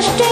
কষ্ট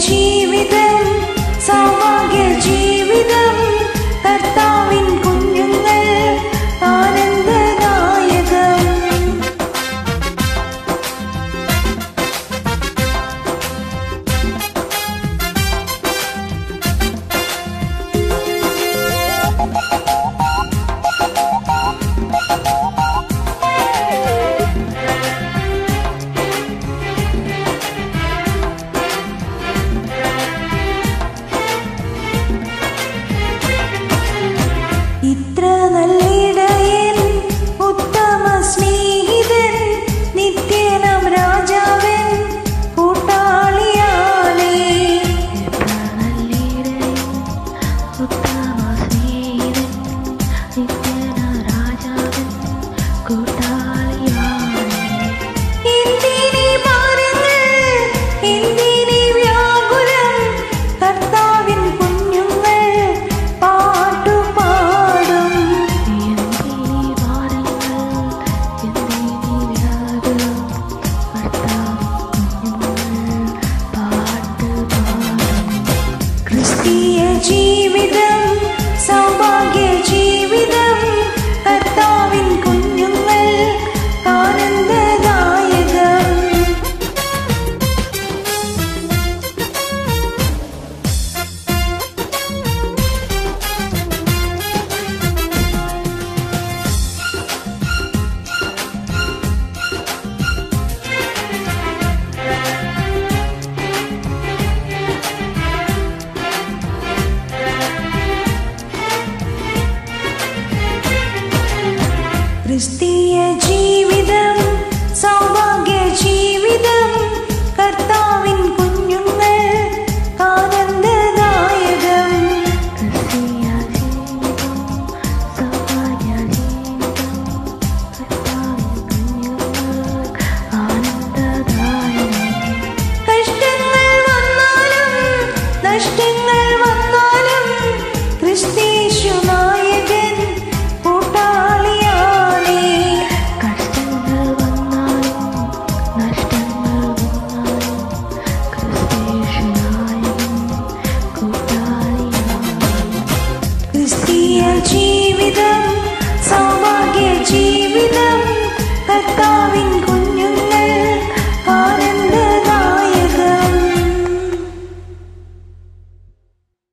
cheese.